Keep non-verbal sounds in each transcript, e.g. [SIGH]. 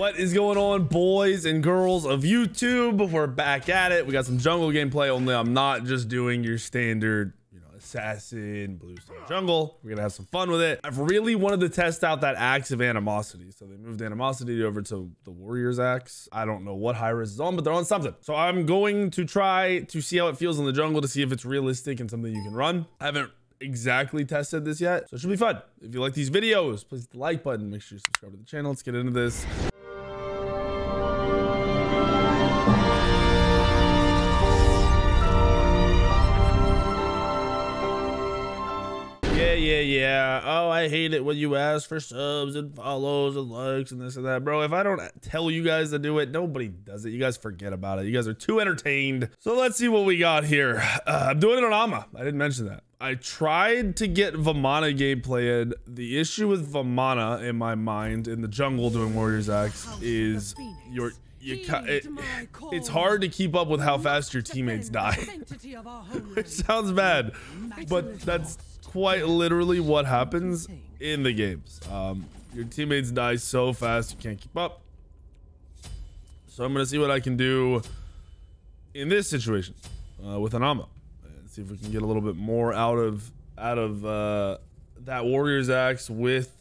What is going on, boys and girls of YouTube? We're back at it. We got some jungle gameplay, only I'm not just doing your standard, you know, assassin, bluestone jungle. We're gonna have some fun with it. I've really wanted to test out that axe of animosity. So they moved animosity over to the warrior's axe. I don't know what Hi-Rez is on, but they're on something. So I'm going to try to see how it feels in the jungle to see if it's realistic and something you can run. I haven't exactly tested this yet so it should be fun if you like these videos please hit the like button make sure you subscribe to the channel let's get into this Yeah, yeah. Oh, I hate it when you ask for subs and follows and likes and this and that. Bro, if I don't tell you guys to do it, nobody does it. You guys forget about it. You guys are too entertained. So let's see what we got here. Uh, I'm doing it on Ama. I didn't mention that. I tried to get Vamana gameplay in. The issue with Vamana in my mind in the jungle doing Warriors Axe is your you it, it's hard to keep up with how fast your teammates die. [LAUGHS] Which sounds bad, but that's quite literally what happens in the games. Um, your teammates die so fast you can't keep up. So I'm gonna see what I can do in this situation uh, with an Ama and see if we can get a little bit more out of out of uh, that Warrior's Axe with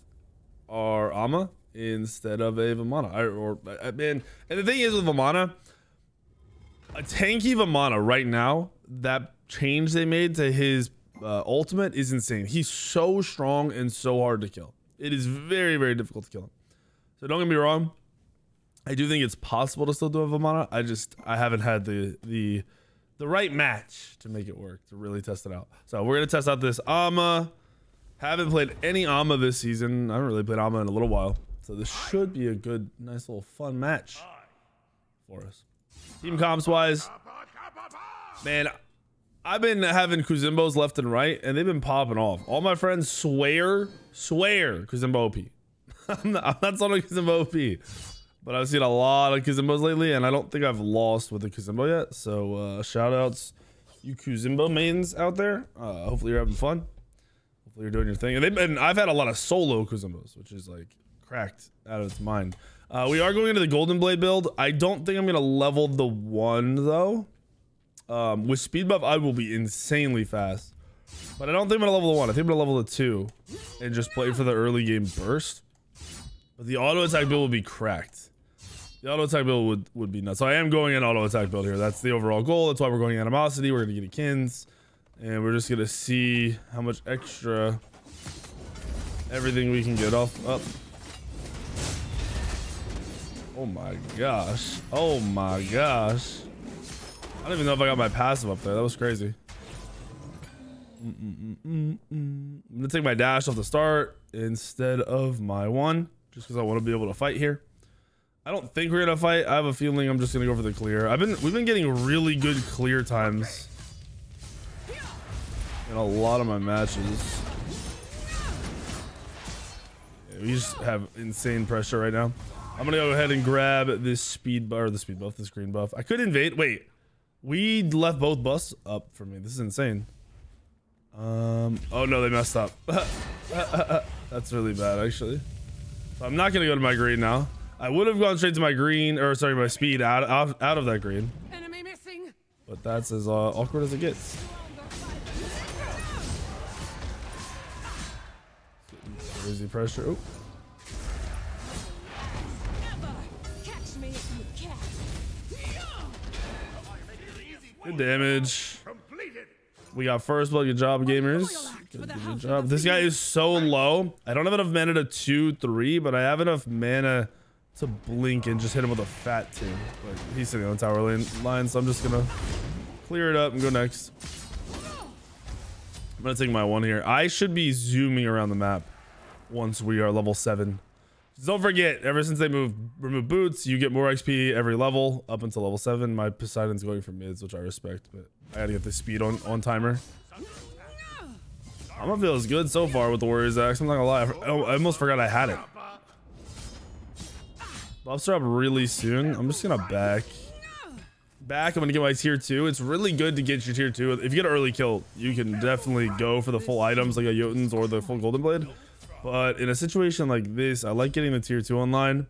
our Ama instead of a Vamana. I, or I mean, and the thing is with Vamana, a tanky Vamana right now, that change they made to his uh, ultimate is insane. He's so strong and so hard to kill. It is very, very difficult to kill him. So don't get me wrong. I do think it's possible to still do a Vamana. I just I haven't had the the the right match to make it work to really test it out. So we're gonna test out this Ama. Haven't played any Ama this season. I haven't really played Ama in a little while. So this should be a good, nice little fun match for us. Team comps wise, man, I've been having Kuzenbos left and right, and they've been popping off. All my friends swear, swear Kuzenbo OP. [LAUGHS] I'm not, I'm not on Kuzenbo OP, but I've seen a lot of Kuzenbos lately, and I don't think I've lost with a Kuzenbo yet. So uh, shout outs, you Kuzenbo mains out there. Uh, hopefully you're having fun. Hopefully you're doing your thing. And they've been, I've had a lot of solo Kuzenbos, which is like cracked out of its mind. Uh, we are going into the Golden Blade build. I don't think I'm going to level the one, though. Um, with speed buff, I will be insanely fast. But I don't think I'm to level one. I think I'm to level two and just play for the early game burst. But the auto attack build will be cracked. The auto attack build would, would be nuts. So I am going in auto attack build here. That's the overall goal. That's why we're going animosity. We're going to get a Qin's. And we're just going to see how much extra everything we can get off up. Oh my gosh. Oh my gosh. I don't even know if I got my passive up there. That was crazy. Mm -mm -mm I'm gonna take my dash off the start instead of my one, just because I want to be able to fight here. I don't think we're gonna fight. I have a feeling I'm just gonna go for the clear. I've been we've been getting really good clear times in a lot of my matches. Yeah, we just have insane pressure right now. I'm gonna go ahead and grab this speed or the speed buff, this green buff. I could invade. Wait, we left both buffs up for me. This is insane. Um. Oh no, they messed up. [LAUGHS] That's really bad, actually. So I'm not gonna go to my green now. I would have gone straight to my green, or sorry, my speed out out, out of that green. Enemy missing. But that's as uh, awkward as it gets. Crazy pressure. Oh. Good damage. We got first blood. Good job, gamers. Good, good job. This guy is so low. I don't have enough mana to 2-3, but I have enough mana to blink and just hit him with a fat two. But he's sitting on tower lane line, so I'm just gonna clear it up and go next. I'm gonna take my one here. I should be zooming around the map once we are level seven. Don't forget, ever since they move remove boots, you get more XP every level up until level seven. My Poseidon's going for mids, which I respect, but I gotta get the speed on on timer. I'm gonna feel as good so far with the Warriors Axe. I'm not gonna lie, I almost forgot I had it. Buffs are up really soon. I'm just gonna back. Back, I'm gonna get my tier two. It's really good to get your tier two. If you get an early kill, you can definitely go for the full items like a Jotunn's or the full Golden Blade. But in a situation like this, I like getting the tier 2 online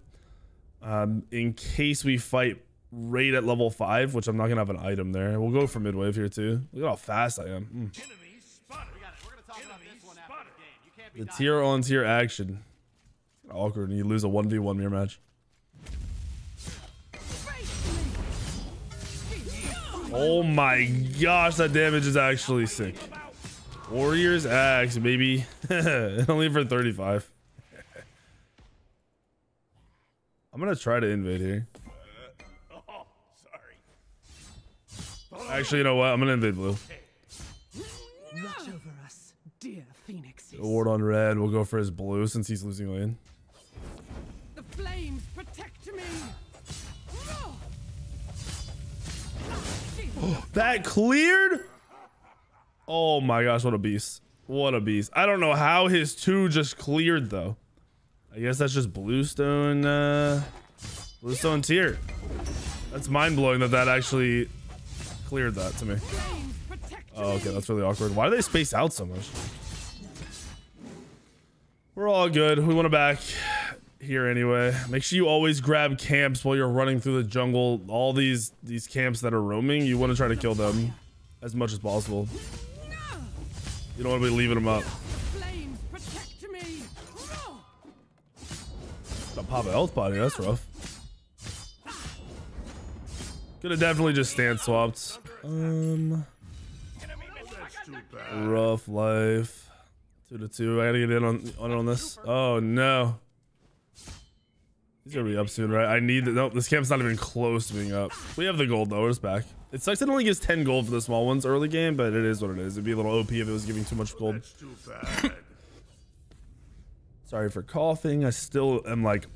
Um, in case we fight right at level five, which I'm not gonna have an item there. We'll go for midwave here too. Look at how fast I am. Mm. The tier on tier action. Awkward and you lose a 1v1 mirror match. Oh my gosh, that damage is actually sick. Warriors ah, axe, baby. [LAUGHS] Only for 35. I'm gonna try to invade here. Actually, you know what? I'm gonna invade blue. Watch over us, dear phoenixes. Ward on red. We'll go for his blue since he's losing lane. The flames protect me. [GASPS] That cleared? Oh my gosh, what a beast. What a beast. I don't know how his two just cleared though. I guess that's just bluestone uh bluestone tier. That's mind blowing that that actually cleared that to me. Oh, okay, that's really awkward. Why do they space out so much? We're all good. We want to back here anyway. Make sure you always grab camps while you're running through the jungle. All these these camps that are roaming, you want to try to kill them as much as possible. You don't want to be leaving them up. Flames protect me. Got pop a health body. That's rough. Could have definitely just stand swapped. Um, rough life. Two to two. I gotta get in on on on this. Oh no. He's gonna be up soon, right? I need the, nope. This camp's not even close to being up. We have the gold though. Just back. It sucks. It only gives 10 gold for the small ones early game, but it is what it is. It'd be a little OP if it was giving too much gold. Too Sorry for coughing. I still am like,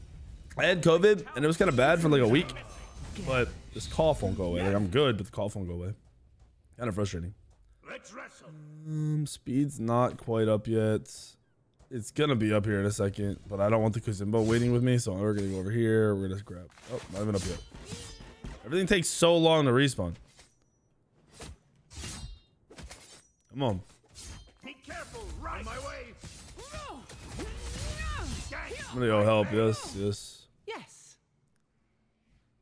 I had COVID and it was kind of bad for like a week, but this cough won't go away. Like, I'm good, but the cough won't go away. Kind of frustrating. Um, speed's not quite up yet. It's gonna be up here in a second, but I don't want the Kuzenbo waiting with me, so we're gonna go over here. We're gonna grab. Oh, not even up yet. Everything takes so long to respawn. Come on. Be careful, right my way. I'm gonna go help. Yes, yes. Yes.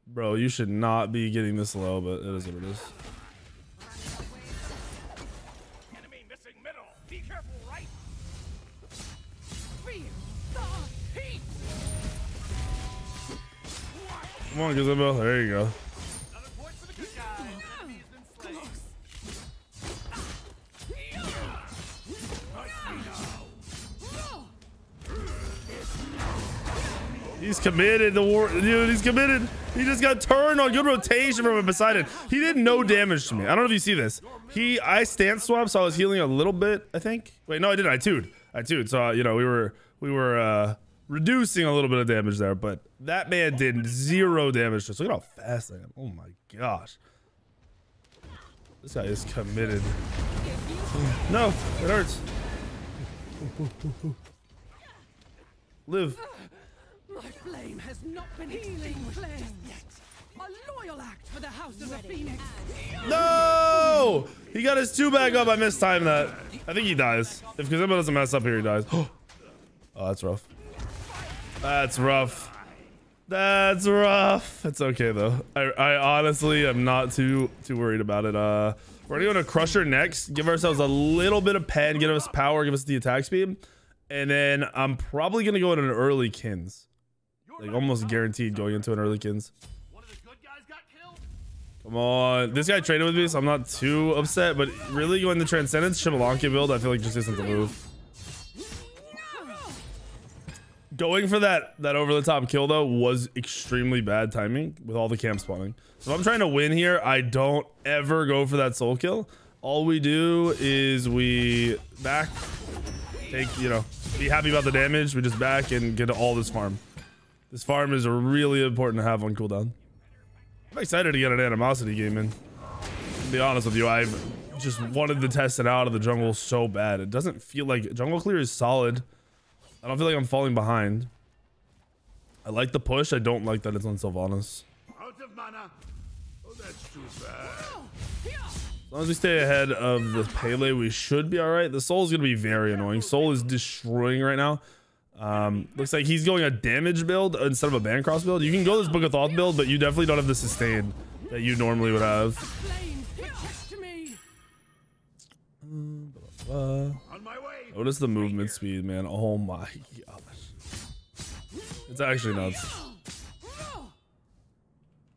Bro, you should not be getting this low, but it is what it is. Enemy missing middle. Be careful, right. Feel the heat. Come on, Kuzenbo. There you go. He's committed. The war, dude. He's committed. He just got turned on good rotation from a Poseidon. He did no damage to me. I don't know if you see this. He, I stance swapped, so I was healing a little bit. I think. Wait, no, I didn't. I tuned. I tuned. So you know, we were we were uh reducing a little bit of damage there, but that man did zero damage to. Look at how fast I am. Oh my gosh. This guy is committed. No, it hurts. Live. My flame has not been extinguished just yet. A loyal act for the House of the Phoenix. No! He got his two back up. I mistimed that. I think he dies. If Kazima doesn't mess up here, he dies. [GASPS] oh, that's rough. That's rough. That's rough. It's okay though. I, I honestly am not too too worried about it. Uh, we're gonna go to Crusher next. Give ourselves a little bit of pen. Give us power. Give us the attack speed. And then I'm probably gonna go in an early Qin's. Like almost guaranteed going into an early Qin's. Come on. This guy traded with me, so I'm not too upset. But really going the Transcendence Xbalanque build, I feel like just isn't the move. Going for that that over the top kill though was extremely bad timing with all the camp spawning. So if I'm trying to win here, I don't ever go for that soul kill. All we do is we back, take you know, be happy about the damage. We just back and get all this farm. This farm is really important to have on cooldown. I'm excited to get an animosity game in. To be honest with you, I've just wanted to test it out of the jungle so bad. It doesn't feel like jungle clear is solid. I don't feel like I'm falling behind. I like the push. I don't like that it's on Sylvanus. Out of mana. Oh, that's too bad. As long as we stay ahead of the Pele, we should be all right. The Sol's going to be very annoying. Soul is destroying right now. Um, looks like he's going a damage build instead of a Bancroft's build. You can go this Book of Thoth build, but you definitely don't have the sustain that you normally would have. Flames. Uh, On my way. notice the movement speed, man. Oh my gosh. It's actually nuts.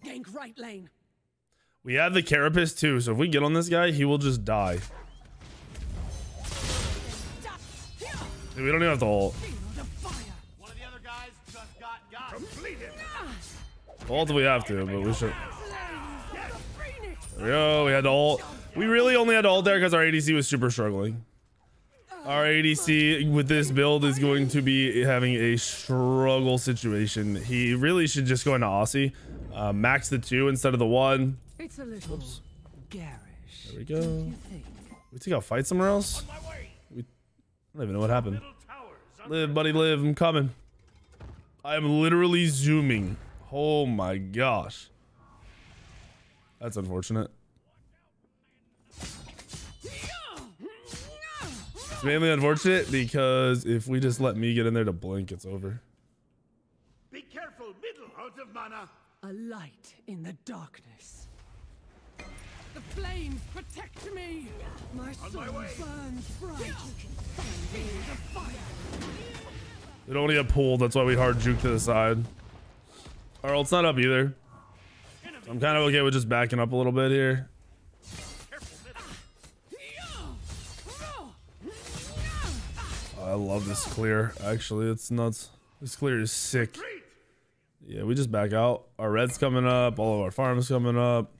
Gank right lane. We have the Carapace too, so if we get on this guy, he will just die. Dude, we don't even have to ult. Ult if we have to, but we should. Flames. There we go. We had to ult. We really only had to ult there because our ADC was super struggling. Our ADC with this build is going to be having a struggle situation. He really should just go into Aussie. Uh, max the two instead of the one. It's a little Oops. garish. There we go. We take out fight somewhere else? My way. I don't even know what happened. Middle towers. under Live, buddy, live. I'm coming. I am literally zooming. Oh my gosh. That's unfortunate. It's mainly unfortunate because if we just let me get in there to blink, it's over. Be careful. Middle out of mana. A light in the darkness. The flames protect me. My soul my burns bright. Field of fire. We don't get pulled. That's why we hard juke to the side. Our ult's not up either. I'm kind of okay with just backing up a little bit here. Oh, I love this clear. Actually, it's nuts. This clear is sick. Yeah, we just back out. Our red's coming up. All of our farms coming up.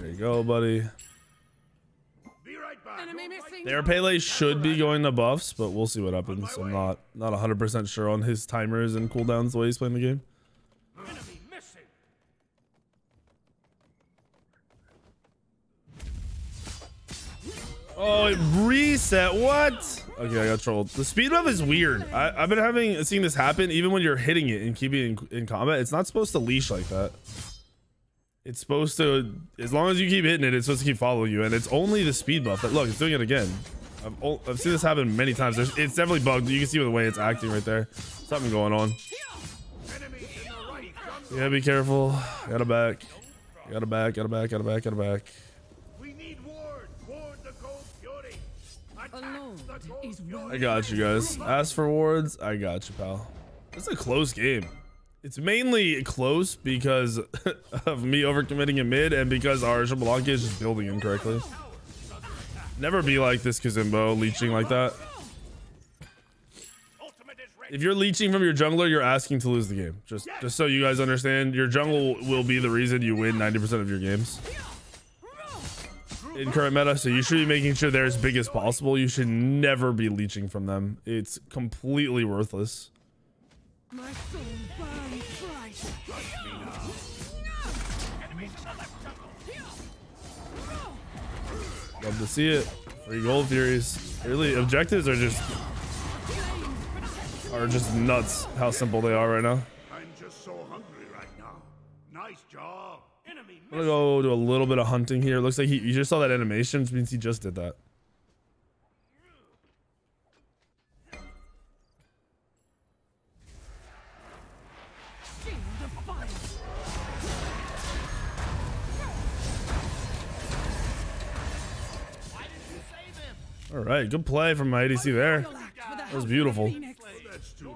There you go, buddy. Their Pele should be going to buffs, but we'll see what happens. I'm not not 100% sure on his timers and cooldowns the way he's playing the game. Oh, it reset. What? Okay, I got trolled. The speed buff is weird. I, I've been having seeing this happen even when you're hitting it and keeping it in, in combat. It's not supposed to leash like that. It's supposed to, as long as you keep hitting it, it's supposed to keep following you. And it's only the speed buff. That, look, it's doing it again. I've, I've seen this happen many times. There's, it's definitely bugged. You can see the way it's acting right there. Something going on. Enemy in the right. Jungle. Yeah, be careful. Got a back. Got a back. Got a back. Got a back. Got a back. We need ward. Ward the gold fury. Attack Alone the gold is fury. I got you guys. Ask for wards. I got you, pal. It's a close game. It's mainly close because [LAUGHS] of me overcommitting in mid and because our Xbalanque is just building incorrectly. Never be like this Kuzenbo, leeching like that. If you're leeching from your jungler, you're asking to lose the game. Just just so you guys understand, your jungle will be the reason you win 90% of your games. In current meta, so you should be making sure they're as big as possible. You should never be leeching from them. It's completely worthless. My soul burns bright. Love to see it. Free gold furies. Really, objectives are just are just nuts. How simple they are right now. I'm just so hungry right now. Nice job. Enemy I'm gonna go do a little bit of hunting here. Looks like he, you just saw that animation, which means he just did that. All right, good play from my ADC there. The was beautiful.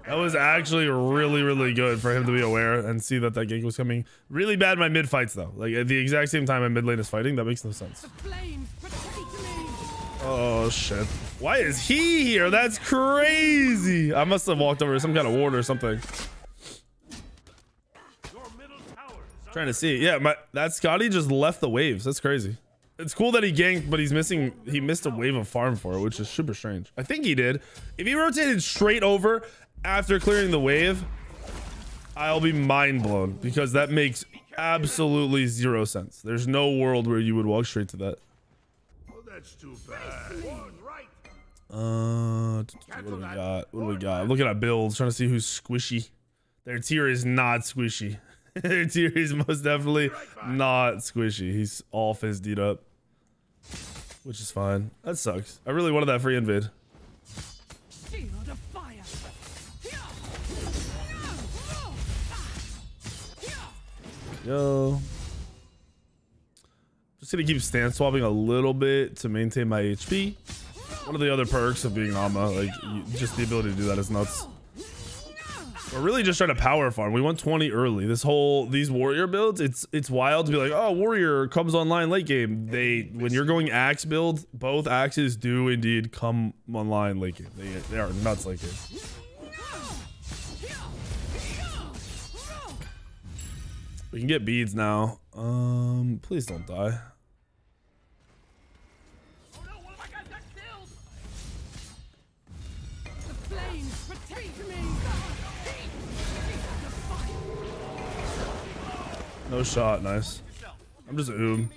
That was actually really, really good for him to be aware and see that that gank was coming. Really bad my mid fights though. Like at the exact same time my mid lane is fighting. That makes no sense. Oh shit. Why is he here? That's crazy. I must have walked over some kind of ward or something. Trying to see. Yeah, my that Skadi just left the waves. That's crazy. It's cool that he ganked, but he's missing. He missed a wave of farm for it, which is super strange. I think he did. If he rotated straight over after clearing the wave, I'll be mind blown because that makes absolutely zero sense. There's no world where you would walk straight to that. Oh, that's too bad. Ward right. Uh, what do we got? What do we got? I'm looking at builds, trying to see who's squishy. Their Tyr is not squishy. Their Tyr is most definitely not squishy. He's all fizzed up. which is fine. That sucks. I really wanted that free invid. Shield of fire. Yo. Just gonna keep stance swapping a little bit to maintain my HP. One of the other perks of being Ama, like you, just the ability to do that is nuts. We're really just trying to power farm. We went 20 early. This whole these warrior builds, it's it's wild to be like, oh, warrior comes online late game. They when you're going axe build, both axes do indeed come online late game. They they are nuts late game. We can get beads now. Um, please don't die. No shot. Nice. I'm just oom.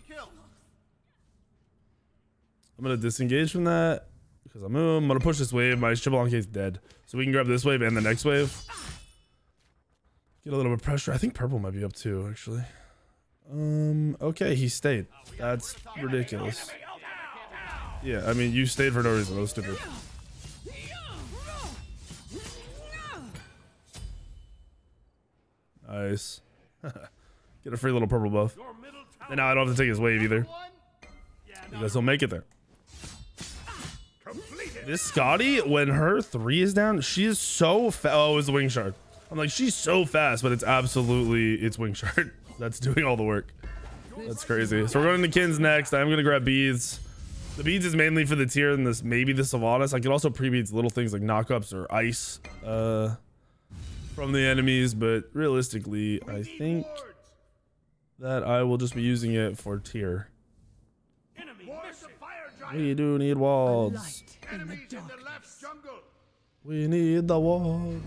I'm gonna disengage from that because I'm oom. I'm gonna push this wave. My Xbalanque is dead, so we can grab this wave and the next wave. Get a little bit of pressure. I think purple might be up too, actually. Um. Okay, he stayed. That's ridiculous. Yeah, I mean, you stayed for no reason. That was stupid. Nice. [LAUGHS] Get a free little purple buff. Your middle tower And now I don't have to take his wave either. One. Yeah, You no. guys will make it there. This Skadi, when her three is down, she is so fast. Oh, it's the wing shard. I'm like, she's so fast, but it's absolutely it's wing shard. [LAUGHS] That's doing all the work. That's crazy. So we're going to Qin's next. I'm gonna grab beads. The beads is mainly for the Tyr and this maybe the Sylvanus. I can also pre-beads little things like knockups or ice uh, from the enemies, but realistically, I think. That I will just be using it for Tyr. Enemy missing. Fire giant. We do need walls. In the in the left jungle. We need the walls.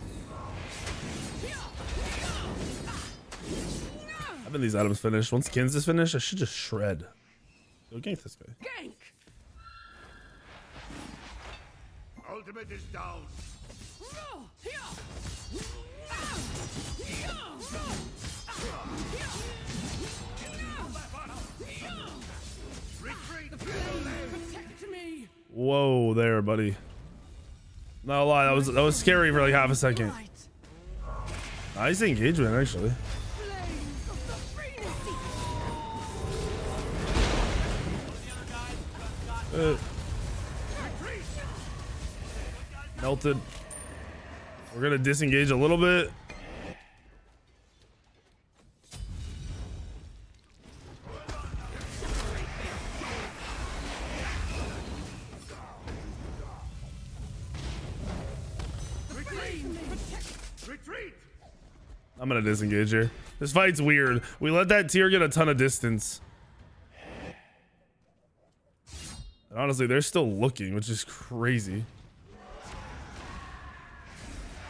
I bet these items finished. Once Qin's is finished, I should just shred. Go gank this guy. Gank. Ultimate is down. Retreat. Whoa, there, buddy. No lie, that was that was scary for like half a second. Nice engagement, actually. Uh, melted. We're gonna disengage a little bit. Gonna disengage here. This fight's weird. We let that Tyr get a ton of distance. And honestly, they're still looking, which is crazy.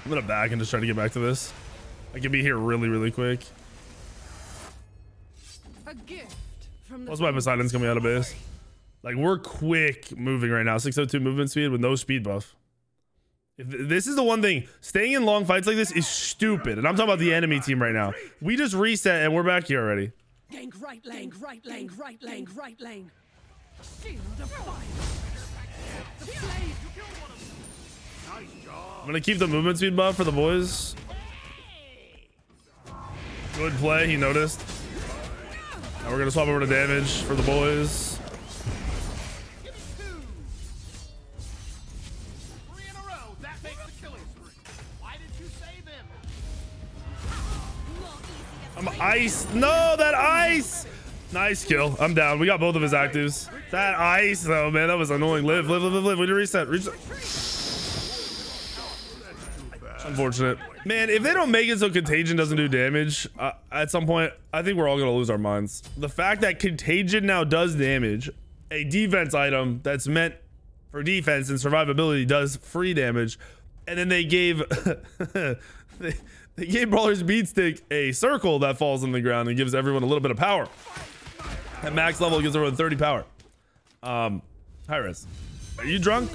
I'm gonna back and just try to get back to this. I can be here really, really quick. A gift from the Plus my Poseidon's coming out of base. Like we're quick moving right now. 602 movement speed with no speed buff. This is the one thing, staying in long fights like this is stupid. And I'm talking about the enemy team right now. We just reset and we're back here already. Gank right lane, right lane, right lane, right lane. Shield of fire. The flame. Nice job. I'm gonna keep the movement speed buff for the boys. Good play, he noticed. Now we're gonna swap over to damage for the boys. Ice. No, that ice. Nice kill. I'm down. We got both of his actives. That ice, though, man, that was annoying. Live, live, live, live, live. We need to reset. reset. Unfortunate. Man, if they don't make it so Contagion doesn't do damage, uh, at some point, I think we're all going to lose our minds. The fact that Contagion now does damage, a defense item that's meant for defense and survivability does free damage, and then they gave [LAUGHS] they, they gave Brawler's Beatstick a circle that falls on the ground and gives everyone a little bit of power. At max level, gives everyone 30 power. Um, Hi-Rez, are you drunk?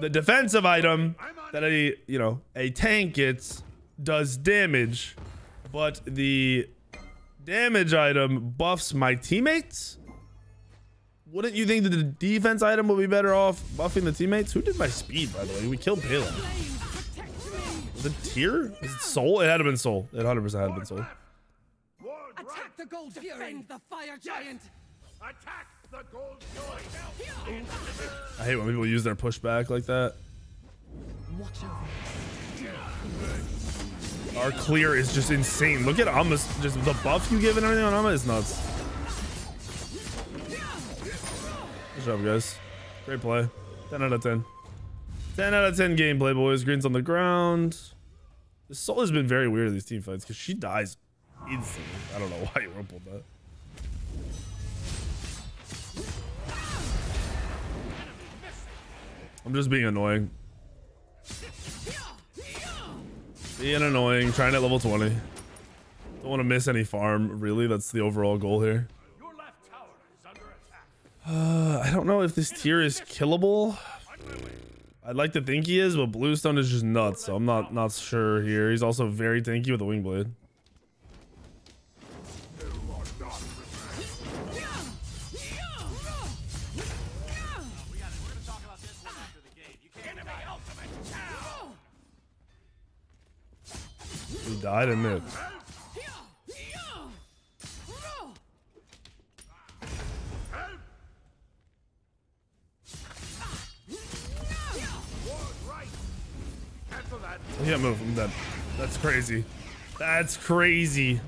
The defensive item that a you know a tank gets does damage, but the damage item buffs my teammates. Wouldn't you think that the defense item would be better off buffing the teammates? Who did my speed, by the way? We killed Palin. Flames, protect me! Was it Tyr? Is it Sol? It had to been Sol. It 100% had been Sol. Ward right. Attack the gold fury! Defend the fire giant! Attack the gold fury. I hate when people use their pushback like that. Our clear is just insane. Look at Ama's, just the buff you give and everything on Alma is nuts. Good job, guys. Great play. 10 out of 10. 10 out of 10 gameplay, boys. Green's on the ground. This Sol has been very weird in these team fights because she dies instantly. I don't know why you rumpled that. I'm just being annoying. Being annoying, trying at level 20. Don't want to miss any farm, really. That's the overall goal here. Uh, [SIGHS] I don't know if this Tyr is killable. I'd like to think he is, but Bluestone is just nuts, so I'm not not sure here. He's also very tanky with a wing blade. He died in mid. He can't move. I'm dead. That's crazy. That's crazy.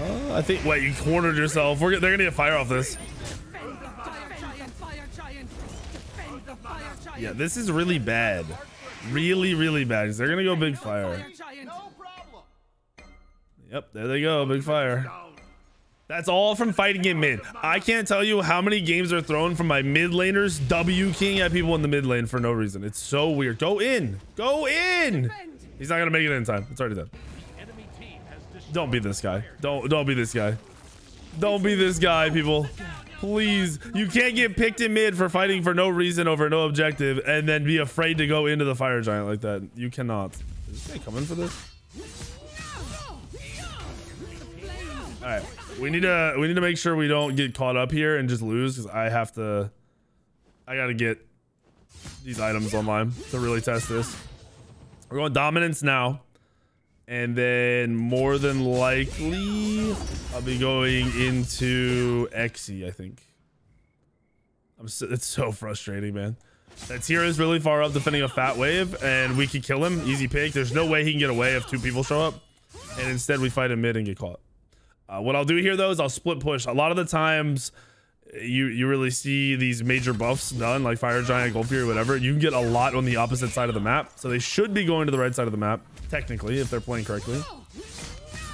Uh, I think. Wait, you cornered yourself. We're, they're gonna get fire off this. Fire! Fire fire! Yeah, this is really bad. Really, really bad. They're gonna go big fire. Fire! No problem. Yep, there they go. Big fire. That's all from fighting in mid. I can't tell you how many games are thrown from my mid laners W king at people in the mid lane for no reason. It's so weird. Go in. Go in. He's not gonna make it in time. It's already done. Don't be this guy. Don't don't be this guy. Don't be this guy, people. Please. You can't get picked in mid for fighting for no reason over no objective and then be afraid to go into the fire giant like that. You cannot. Is this guy coming for this? All right. We need to we need to make sure we don't get caught up here and just lose cuz I have to I got to get these items online to really test this. We're going dominance now. And then more than likely, I'll be going into Xe, I think. I'm so, it's so frustrating, man. That Tyr is really far up defending a fat wave, and we can kill him. Easy pick. There's no way he can get away if two people show up. And instead, we fight him mid and get caught. Uh, what I'll do here, though, is I'll split push. A lot of the times, you you really see these major buffs done, like Fire Giant, Gold Fury, whatever. You can get a lot on the opposite side of the map. So they should be going to the right side of the map, technically, if they're playing correctly.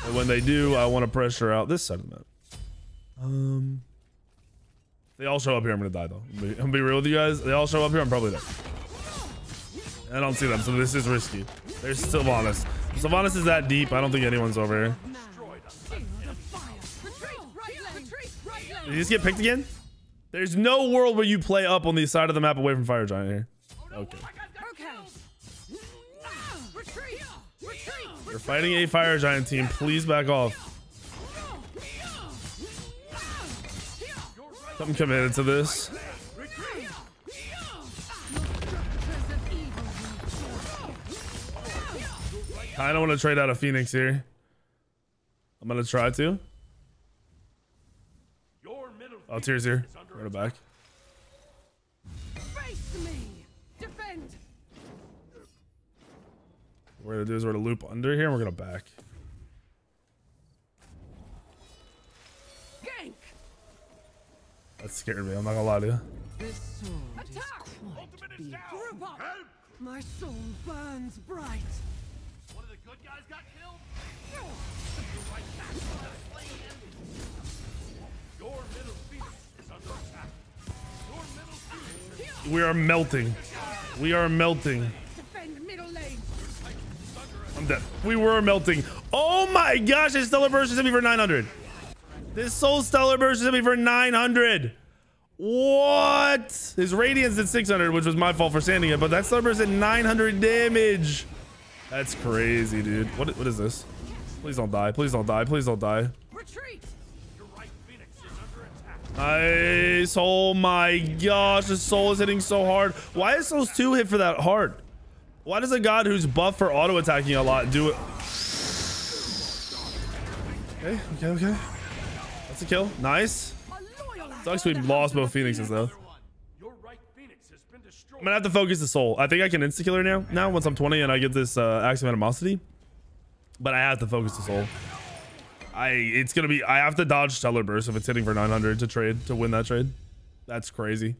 And when they do, I want to pressure out this side of the map. Um, they all show up here. I'm gonna die though. I'm gonna, be, real with you guys. They all show up here. I'm probably dead. I don't see them, so this is risky. There's Sylvanus. Sylvanus is that deep. I don't think anyone's over here. Did he just get picked again? There's no world where you play up on the side of the map away from Fire Giant here. Okay. You're fighting a Fire Giant team. Please back off. I'm committed to this. I don't want to trade out a Phoenix here. I'm gonna try to. Your Oh, Tears here. Run it back. Face me! Defend! What we're gonna do is we're gonna loop under here and we're gonna back. Gank! That scared me. I'm not gonna lie to you. This sword Attack! ultimate is down. Group up! Help! My soul burns bright! One of the good guys got killed. Your middle We are melting. We are melting. Defend middle lane! I'm dead. We were melting. Oh my gosh, this Stellar Burst is be for 900. This Sol Stellar Burst is be for 900. What? His radiance at 600, which was my fault for sanding it, but that Slurper's at 900 damage. That's crazy, dude. What, what is this? Please don't die. Please don't die. Please don't die. Retreat! Your right phoenix is under attack. Nice. Oh my gosh. The Sol is hitting so hard. Why is those two hit for that hard? Why does a god who's buff for auto attacking a lot do it? Okay, okay, okay. That's a kill. Nice. Sucks we lost both phoenixes though. I'm gonna have to focus the Sol. I think I can insta kill her now. Now once I'm 20 and I get this uh, axe of animosity, but I have to focus the Sol. I it's gonna be I have to dodge stellar burst if it's hitting for 900 to trade to win that trade. That's crazy.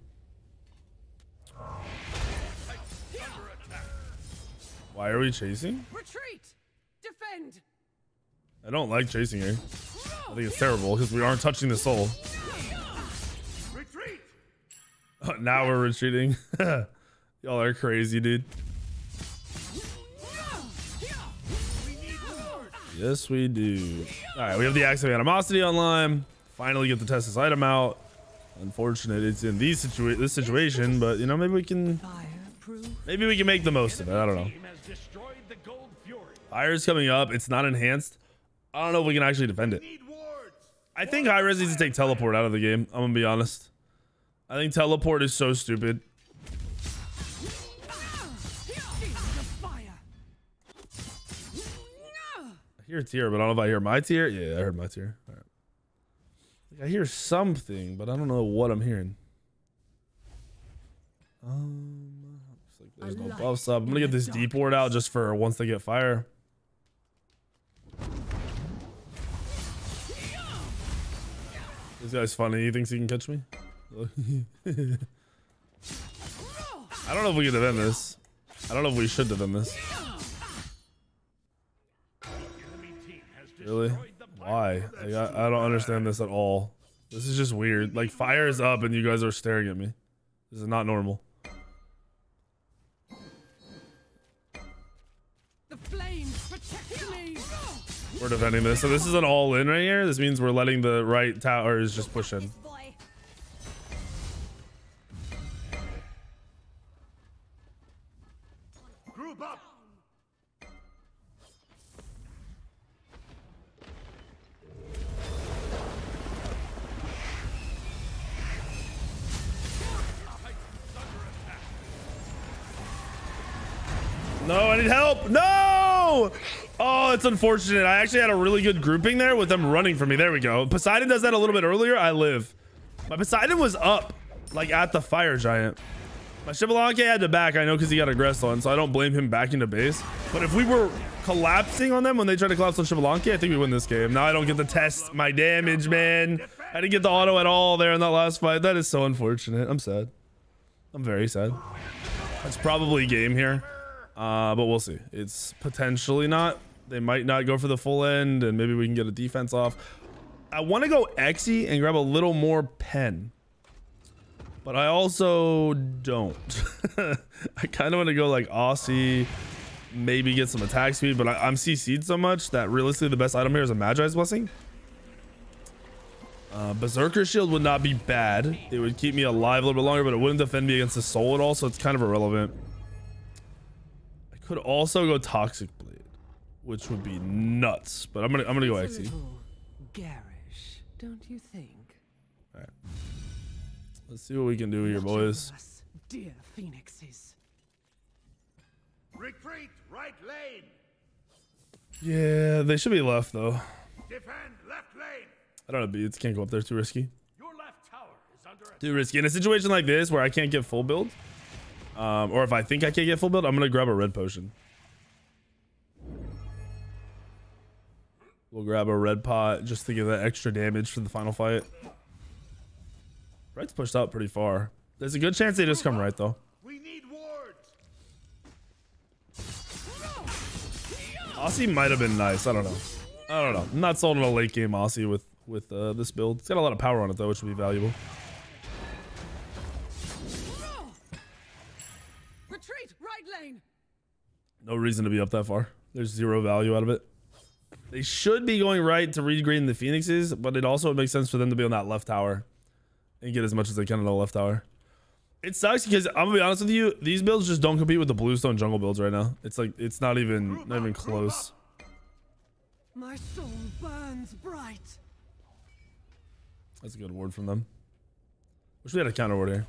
Why are we chasing? Retreat! Defend! I don't like chasing her. I think it's terrible because we aren't touching the Sol. Retreat. [LAUGHS] now we're retreating. [LAUGHS] Y'all are crazy, dude. Yes, we do. All right, we have the Axe of Animosity online. Finally get the Testis item out. Unfortunate it's in these situa this situation, but you know, maybe we can maybe we can make the most of it. I don't know. Fire's coming up. It's not enhanced. I don't know if we can actually defend it. I think Hi-Rez needs to take teleport out of the game. I'm gonna be honest. I think teleport is so stupid. Hear tear, but I don't know if I hear my tear. Yeah, I heard my tear. I hear something, but I don't know what I'm hearing. Um, like there's no buffs up. I'm gonna get this deep ward out just for once they get fire. This guy's funny. He thinks he can catch me. [LAUGHS] I don't know if we can defend this. I don't know if we should defend this. Really? Why? Like, I, I don't understand this at all. This is just weird. Like fire is up and you guys are staring at me. This is not normal. The flames protect me! We're defending this. So this is an all in right here. This means we're letting the right towers just push in. No, I need help. No! Oh, it's unfortunate. I actually had a really good grouping there with them running for me. There we go. Poseidon does that a little bit earlier. I live. My Poseidon was up, like at the fire giant. My Xbalanque had to back, I know, because he got aggressed on, so I don't blame him backing to base. But if we were collapsing on them when they tried to collapse on Xbalanque, I think we win this game. Now I don't get to test my damage, man. I didn't get the auto at all there in that last fight. That is so unfortunate. I'm sad. I'm very sad. That's probably game here. Uh, but we'll see. It's potentially not. They might not go for the full end, and maybe we can get a defense off. I want to go Exy and grab a little more pen. But I also don't. [LAUGHS] I kind of want to go like Aussie, maybe get some attack speed, but I, I'm CC'd so much that realistically the best item here is a Magi's Blessing. Uh, Berserker Shield would not be bad. It would keep me alive a little bit longer, but it wouldn't defend me against the Sol at all, so it's kind of irrelevant. I could also go Toxic Blade, which would be nuts, but I'm gonna I'm gonna go It's a garish, don't you think? Let's see what we can do here, boys. us, dear phoenixes. Retreat. Right lane. Yeah, they should be left though. Defend left lane. I don't know, beats can't go up there. Too risky. Your left tower is under. Too risky. In a situation like this where I can't get full build, um, or if I think I can't get full build, I'm gonna grab a red potion. We'll grab a red pot just to give that extra damage for the final fight. Red's pushed up pretty far. There's a good chance they just come right though. We need wards. Aussie might have been nice. I don't know. I don't know. I'm not sold on a late game Aussie with with uh, this build. It's got a lot of power on it though, which would be valuable. No reason to be up that far. There's zero value out of it. They should be going right to regreen the Phoenixes, but it also makes sense for them to be on that left tower and get as much as they can on the left tower. It sucks because I'm gonna be honest with you, these builds just don't compete with the bluestone jungle builds right now. It's like it's not even not even close. My soul burns bright. That's a good word from them. Wish we had a counter word here.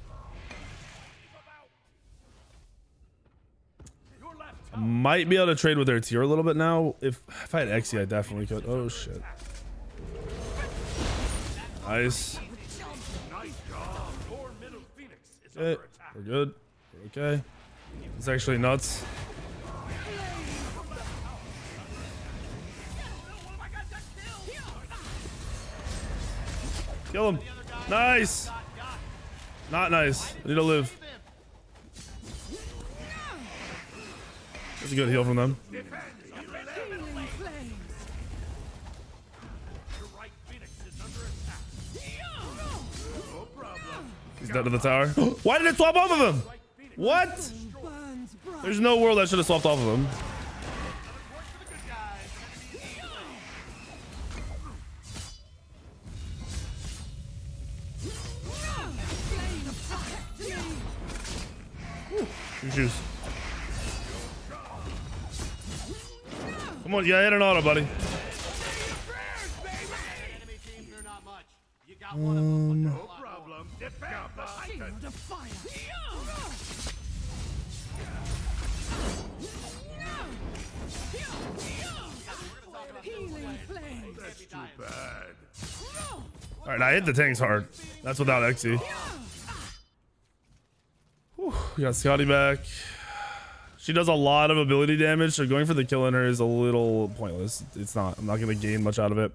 Might be able to trade with their Tyr a little bit now. If if I had Exy, I definitely could. Oh shit. Nice. Okay, we're good. Okay. It's actually nuts. Kill him. Nice. Not nice. I need to live. That's a good heal from them. He's dead to the tower. [GASPS] Why did it swap off of him? What? There's no world I should have swapped off of him. Yeah, hit an auto, buddy. But No problem. All right, I hit the tanks hard. That's without XE. Whew, we got Skadi back. She does a lot of ability damage, so going for the kill in her is a little pointless. It's not. I'm not going to gain much out of it.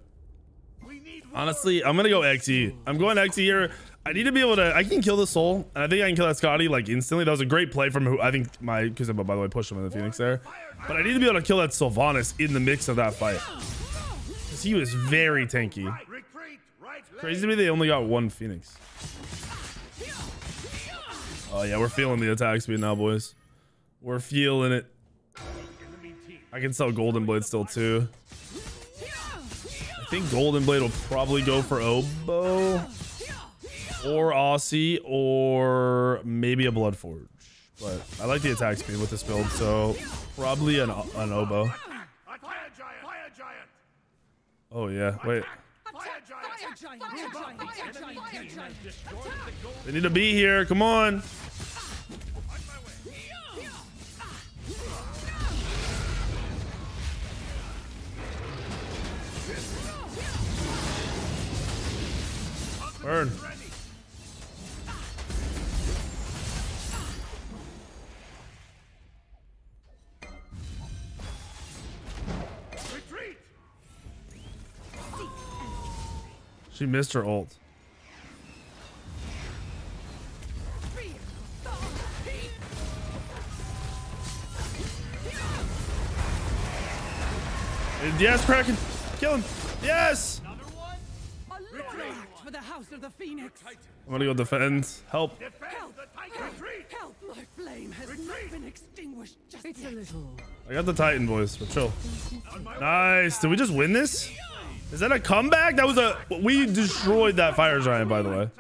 Honestly, I'm going to go XE. I'm going XE here. I need to be able to. I can kill the Sol, and I think I can kill that Skadi like instantly. That was a great play from who I think my Kuzenbo, by the way, pushed him in the Phoenix there. But I need to be able to kill that Sylvanus in the mix of that fight. 'Cause he was very tanky. Crazy to me, they only got one Phoenix. Oh yeah, we're feeling the attack speed now, boys. We're feeling it. I can sell Golden Blade still too. I think Golden Blade will probably go for Oboe or Asi or maybe a Blood Forge. But I like the attack speed with this build, so probably an, an Oboe. Oh yeah, wait. They need to be here. Come on. Burn. Retreat. She missed her ult. Feel the heat. Yes, Kraken. Kill him. Yes. Of the Phoenix. I'm gonna go defend. Help. Defend the Titan. Retreat. Help, my flame has not been extinguished just it's yet. a little. I got the Titan boys, but chill. Nice. Did we just win this? Is that a comeback? That was a. We destroyed that fire giant, by the way.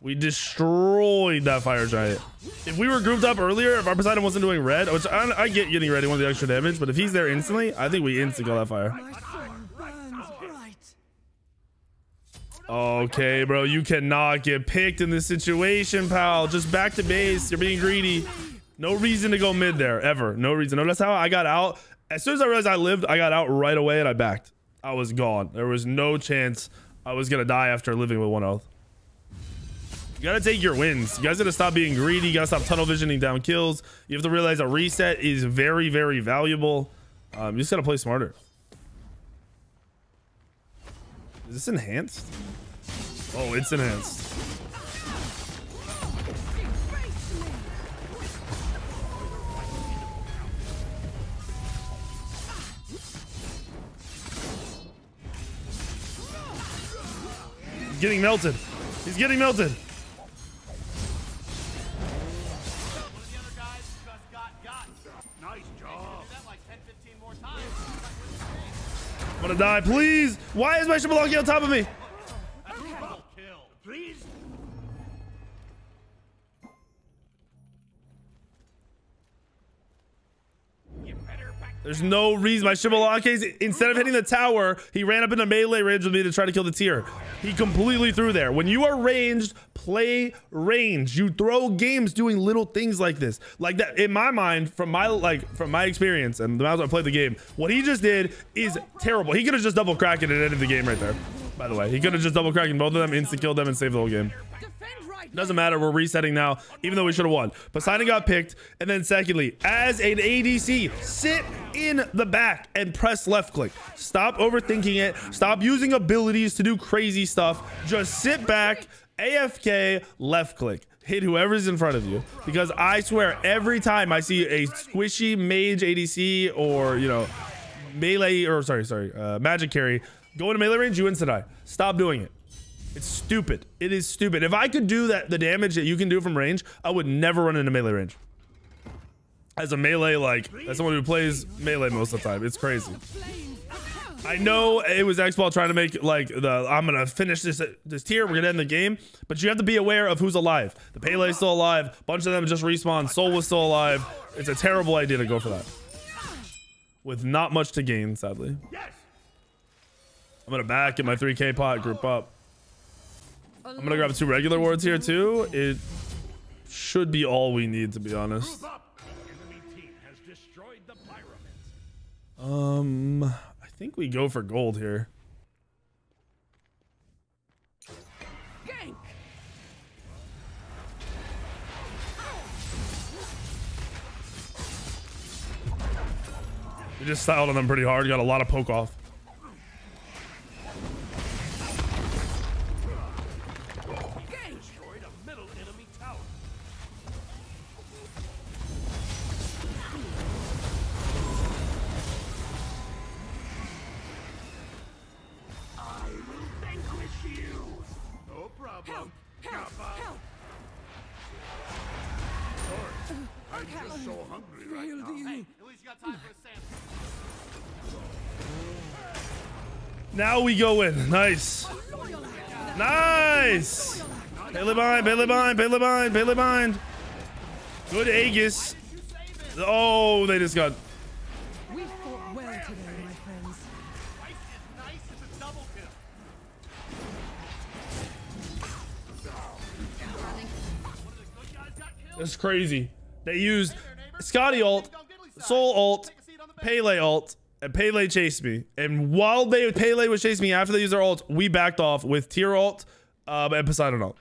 We destroyed that fire giant. If we were grouped up earlier, if our Poseidon wasn't doing red, which I, I get getting ready one of the extra damage, but if he's there instantly, I think we instantly kill that fire. My soul burns bright. Okay, bro, you cannot get picked in this situation, pal. Just back to base. You're being greedy. No reason to go mid there, ever. No reason. Notice how I got out. As soon as I realized I lived, I got out right away and I backed. I was gone. There was no chance I was going to die after living with one health. You gotta take your wins. You guys gotta stop being greedy. You gotta stop tunnel visioning down kills. You have to realize a reset is very, very valuable. Um, you just gotta play smarter. This enhanced? Oh, it's enhanced. Getting melted. He's getting melted. I'm gonna die, please. Why is my Xbalanque on top of me? There's no reason. My Xbalanque's, instead of hitting the tower, he ran up into melee range with me to try to kill the tier. He completely threw there. When you are ranged, play range. You throw games doing little things like this. Like that, in my mind, from my like from my experience and the amount I played the game, what he just did is terrible. He could have just double cracked it and ended the game right there. By the way, he could have just double cracked both of them, insta killed them, and saved the whole game. Doesn't matter. We're resetting now, even though we should have won. Poseidon got picked. And then secondly, as an ADC, sit in the back and press left click. Stop overthinking it. Stop using abilities to do crazy stuff. Just sit back, AFK, left click. Hit whoever's in front of you. Because I swear, every time I see a squishy mage ADC or, you know, melee, or sorry, sorry, uh, magic carry, go into melee range, you insta die. Stop doing it. It's stupid. It is stupid. If I could do that, the damage that you can do from range, I would never run into melee range. As a melee, like, as someone who plays melee most of the time, it's crazy. I know it was Xball trying to make like the I'm gonna finish this this tier, we're gonna end the game, but you have to be aware of who's alive. The Pele's still alive, a bunch of them just respawned, Sol was still alive. It's a terrible idea to go for that. With not much to gain, sadly. I'm gonna back in my 3k pot, group up. I'm gonna grab two regular wards here too. It should be all we need to be honest. Move up! Enemy team has destroyed the pyramids. Um, I think we go for gold here. Gank. We just styled on them pretty hard. Got a lot of poke off. Now we go in. Nice. Loyal act for the Nice. Bailey bind, Bailey bind, Bailey bind, Bailey bind. Good Aegis. Oh, they just got. We fought well today, my friends. Twice is nice as a double kill. One of the good guys got killed. That's crazy. They used Skadi ult, Sol ult, Pele ult, and Pele chased me. And while they Pele was chasing me after they used their ult, we backed off with Tyr ult um, and Poseidon ult.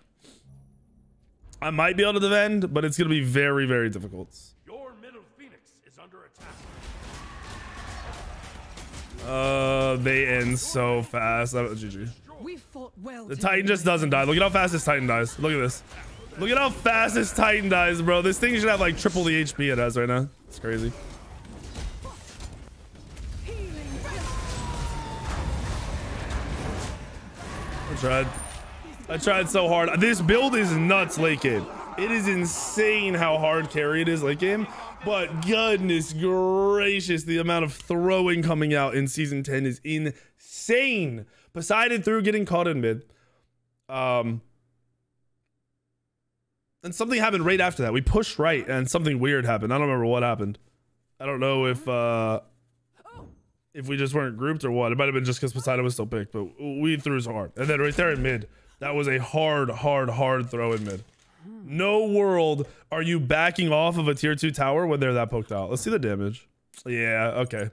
I might be able to defend, but it's gonna be very, very difficult. Your middle phoenix is under attack. Uh, they end so fast. That was GG. We fought well The today, Titan just doesn't die. Look at how fast this Titan dies. Look at this. Look at how fast this Titan dies, bro. This thing should have like triple the HP it has right now. It's crazy. Tried. I tried so hard. This build is nuts late game. It is insane how hard carry it is late game. But goodness gracious, the amount of throwing coming out in season 10 is insane. Poseidon through getting caught in mid. Um, and something happened right after that. We pushed right and something weird happened. I don't remember what happened. I don't know if uh if we just weren't grouped or what. It might have been just because Poseidon was still picked, but we threw so hard. And then right there in mid, that was a hard, hard, hard throw in mid. No world are you backing off of a tier two tower when they're that poked out. Let's see the damage. Yeah, okay.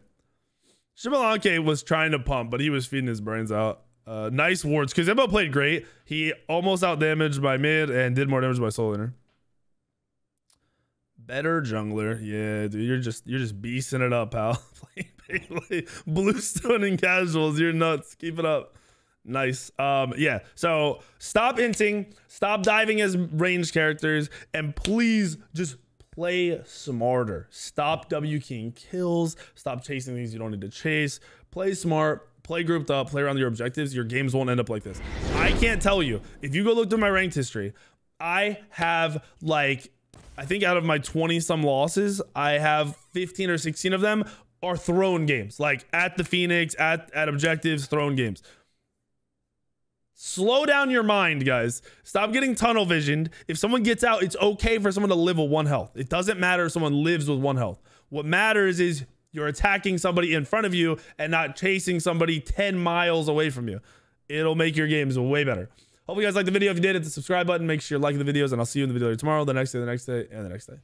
Xbalanque was trying to pump, but he was feeding his brains out. Uh, nice wards because Embo played great. He almost out damaged by mid and did more damage by soul inner. Better jungler, yeah, dude. You're just you're just beasting it up, pal. [LAUGHS] Playing [LAUGHS] Bluestone and casuals. You're nuts. Keep it up. Nice. Um, yeah. So stop inting, stop diving as ranged characters, and please just play smarter. Stop W King kills. Stop chasing things you don't need to chase. Play smart. Play grouped up. Play around your objectives. Your games won't end up like this. I can't tell you. If you go look through my ranked history, I have like I think out of my 20 some losses, I have 15 or 16 of them are thrown games. Like at the Phoenix, at at objectives, thrown games. Slow down your mind, guys. Stop getting tunnel visioned. If someone gets out, it's okay for someone to live with one health. It doesn't matter if someone lives with one health. What matters is you're attacking somebody in front of you and not chasing somebody 10 miles away from you. It'll make your games way better. Hope you guys liked the video. If you did, hit the subscribe button. Make sure you're liking the videos, and I'll see you in the video tomorrow, the next day, the next day, and the next day.